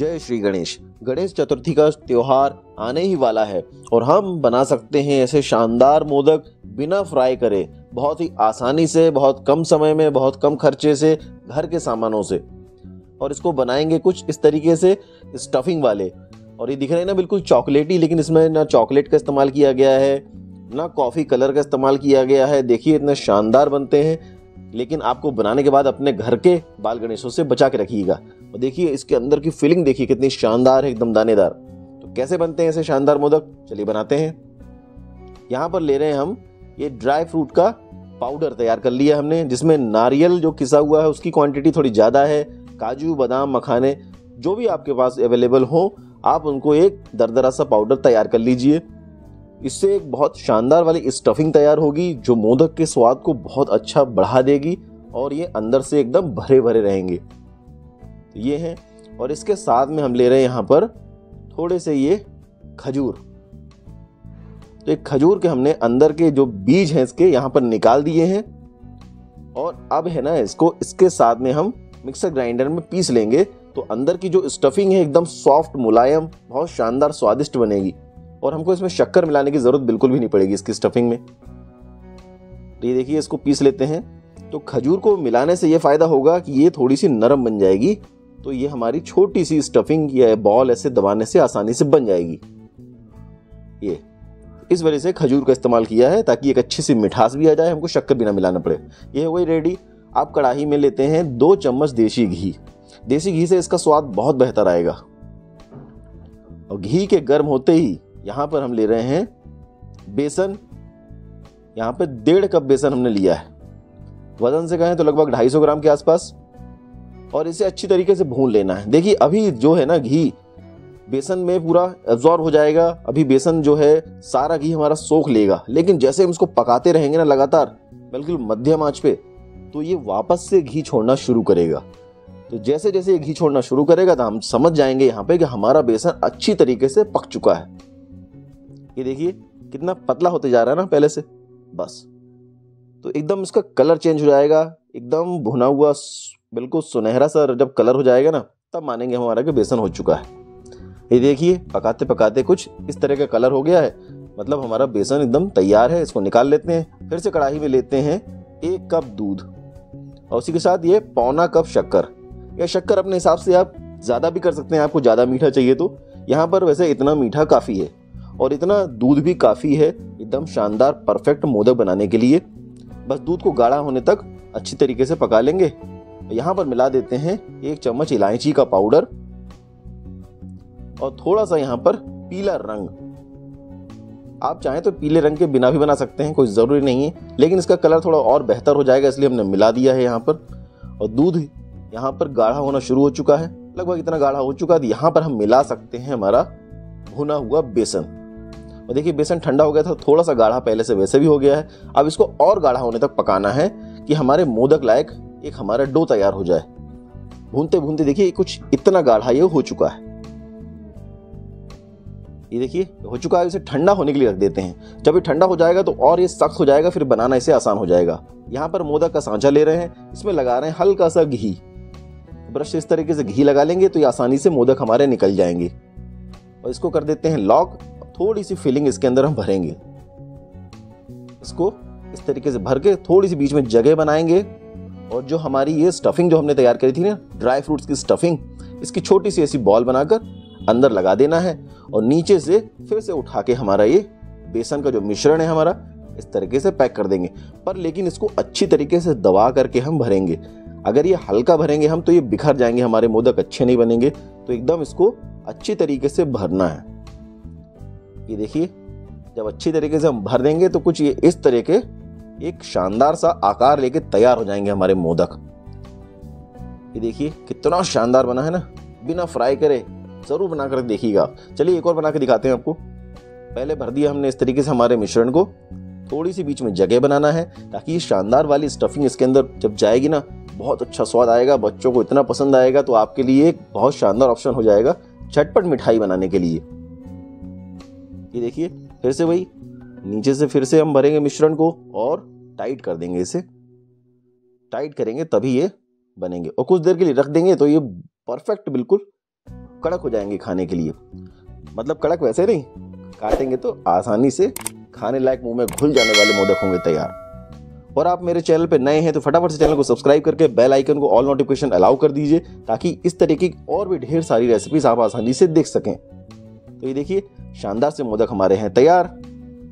जय श्री गणेश। गणेश चतुर्थी का त्योहार आने ही वाला है और हम बना सकते हैं ऐसे शानदार मोदक बिना फ्राई करे, बहुत ही आसानी से, बहुत कम समय में, बहुत कम खर्चे से, घर के सामानों से। और इसको बनाएँगे कुछ इस तरीके से स्टफिंग वाले। और ये दिख रहे हैं ना बिल्कुल चॉकलेटी लेकिन इसमें ना चॉकलेट का इस्तेमाल किया गया है, ना कॉफ़ी कलर का इस्तेमाल किया गया है। देखिए इतने शानदार बनते हैं, लेकिन आपको बनाने के बाद अपने घर के बाल गणेशों से बचा के रखिएगा। और देखिए, इसके अंदर की फीलिंग देखिए, कितनी शानदार है, एकदम दानेदार। तो कैसे बनते हैं ऐसे शानदार मोदक? चलिए बनाते हैं। यहाँ पर ले रहे हैं हम ये ड्राई फ्रूट का पाउडर तैयार कर लिया हमने, जिसमें नारियल जो किसा हुआ है, उसकी क्वांटिटी थोड़ी ज़्यादा है, काजू, बादाम, मखाने, जो भी आपके पास अवेलेबल हो, आप उनको एक दरदरा सा पाउडर तैयार कर लीजिए। इससे एक बहुत शानदार वाली स्टफिंग तैयार होगी, जो मोदक के स्वाद को बहुत अच्छा बढ़ा देगी, और ये अंदर से एकदम भरे भरे रहेंगे। तो ये हैं, और इसके साथ में हम ले रहे हैं यहाँ पर थोड़े से ये खजूर। तो एक खजूर के हमने अंदर के जो बीज हैं इसके यहाँ पर निकाल दिए हैं, और अब है ना इसको इसके साथ में हम मिक्सर ग्राइंडर में पीस लेंगे तो अंदर की जो स्टफिंग है एकदम सॉफ्ट मुलायम, बहुत शानदार, स्वादिष्ट बनेगी, और हमको इसमें शक्कर मिलाने की ज़रूरत बिल्कुल भी नहीं पड़ेगी इसकी स्टफिंग में। तो ये देखिए इसको पीस लेते हैं तो खजूर को मिलाने से ये फ़ायदा होगा कि ये थोड़ी सी नरम बन जाएगी तो ये हमारी छोटी सी स्टफिंग या बॉल ऐसे दबाने से आसानी से बन जाएगी। ये, इस वजह से खजूर का इस्तेमाल किया है ताकि एक अच्छी सी मिठास भी आ जाए, हमको शक्कर भी ना मिलाना पड़े। ये हो गई रेडी आप कढ़ाई में लेते हैं दो चम्मच देसी घी। देसी घी से इसका स्वाद बहुत बेहतर आएगा। और घी के गर्म होते ही यहाँ पर हम ले रहे हैं बेसन। यहाँ पर डेढ़ कप बेसन हमने लिया है। वज़न से कहें तो लगभग 250 ग्राम के आसपास। और इसे अच्छी तरीके से भून लेना है। देखिए, अभी जो है ना घी, बेसन में पूरा एब्जॉर्ब हो जाएगा। अभी बेसन जो है, सारा घी हमारा सोख लेगा। लेकिन जैसे हम इसको पकाते रहेंगे ना लगातार, बिल्कुल मध्यम आँच पे तो ये वापस से घी छोड़ना शुरू करेगा। तो जैसे जैसे ये घी छोड़ना शुरू करेगा तो हम समझ जाएँगे यहाँ पे कि हमारा बेसन अच्छी तरीके से पक चुका है। ये देखिए, कितना पतला होते जा रहा है ना पहले से। बस। तो एकदम इसका कलर चेंज हो जाएगा, एकदम भुना हुआ बिल्कुल सुनहरा सा जब कलर हो जाएगा ना, तब मानेंगे हमारा कि बेसन हो चुका है। ये देखिए, पकाते पकाते कुछ इस तरह का कलर हो गया है। मतलब हमारा बेसन एकदम तैयार है, इसको निकाल लेते हैं, फिर से कढ़ाई में लेते हैं एक कप दूध। और उसी के साथ ये पौना कप शक्कर। या शक्कर अपने हिसाब से आप ज़्यादा भी कर सकते हैं, आपको ज़्यादा मीठा चाहिए तो। यहाँ पर वैसे इतना मीठा काफ़ी है, और इतना दूध भी काफ़ी है, एकदम शानदार, परफेक्ट, मोदक बनाने के लिए। बस दूध को गाढ़ा होने तक अच्छी तरीके से पका लेंगे। यहाँ पर मिला देते हैं एक चम्मच इलायची का पाउडर और थोड़ा सा यहाँ पर पीला रंग। आप चाहें तो पीले रंग के बिना भी बना सकते हैं, कोई ज़रूरी नहीं है, लेकिन इसका कलर थोड़ा और बेहतर हो जाएगा, इसलिए हमने मिला दिया है यहाँ पर। और दूध यहाँ पर गाढ़ा होना शुरू हो चुका है, लगभग इतना गाढ़ा हो चुका है यहाँ पर हम मिला सकते हैं हमारा भुना हुआ बेसन। और देखिए, बेसन ठंडा हो गया था, थोड़ा सा गाढ़ा पहले से वैसे भी हो गया है। अब इसको और गाढ़ा होने तक पकाना है कि हमारे मोदक लायक एक हमारा डो तैयार हो जाए। भूनते भूनते देखिए कुछ इतना गाढ़ा ये हो चुका है। ये देखिए, हो चुका है, इसे ठंडा होने के लिए रख देते हैं। जब ये ठंडा हो जाएगा तो और ये सख्त हो जाएगा, फिर बनाना इसे आसान हो जाएगा। यहाँ पर मोदक का सांचा ले रहे हैं, इसमें लगा रहे हैं हल्का सा घी। ब्रश इस तरीके से घी लगा लेंगे तो ये आसानी से मोदक हमारे निकल जाएँगे। और इसको कर देते हैं लॉक, थोड़ी सी फिलिंग इसके अंदर हम भरेंगे। इसको इस तरीके से भर के थोड़ी सी बीच में जगह बनाएँगे। और जो हमारी ये स्टफिंग जो हमने तैयार करी थी ना ड्राई फ्रूट्स की स्टफिंग इसकी छोटी सी ऐसी बॉल बनाकर अंदर लगा देना है और नीचे से फिर से उठा के हमारा ये बेसन का जो मिश्रण है हमारा, इस तरीके से पैक कर देंगे। पर लेकिन इसको अच्छी तरीके से दबा करके हम भरेंगे। अगर ये हल्का भरेंगे हम तो ये बिखर जाएँगे, हमारे मोदक अच्छे नहीं बनेंगे। तो एकदम इसको अच्छी तरीके से भरना है। ये देखिए, जब अच्छी तरीके से हम भर देंगे तो कुछ ये इस तरह के एक शानदार सा आकार लेके तैयार हो जाएँगे हमारे मोदक। ये देखिए, कितना शानदार बना है ना? बिना फ्राई करे, ज़रूर बना कर देखिएगा। चलिए एक और बना के दिखाते हैं आपको। पहले भर दिया हमने इस तरीके से हमारे मिश्रण को। थोड़ी सी बीच में जगह बनाना है, ताकि ये शानदार वाली स्टफिंग इसके अंदर जब जाएगी ना, बहुत अच्छा स्वाद आएगा, बच्चों को इतना पसंद आएगा तो आपके लिए एक बहुत शानदार ऑप्शन हो जाएगा, झटपट मिठाई बनाने के लिए। ये देखिए, फिर से वही नीचे से फिर से हम भरेंगे मिश्रण को और टाइट कर देंगे इसे। टाइट करेंगे, तभी ये बनेंगे। और कुछ देर के लिए रख देंगे तो ये परफेक्ट बिल्कुल कड़क हो जाएँगे खाने के लिए। मतलब कड़क वैसे नहीं, काटेंगे तो आसानी से खाने लायक मुँह में घुल जाने वाले मोदक होंगे तैयार। और आप मेरे चैनल पर नए हैं तो फटाफट से चैनल को सब्सक्राइब करके बेल आइकन को ऑल नोटिफिकेशन अलाउ कर दीजिए, ताकि इस तरीके की और भी ढेर सारी रेसिपीज़ आप आसानी से देख सकें। तो ये देखिए, शानदार से मोदक हमारे हैं तैयार।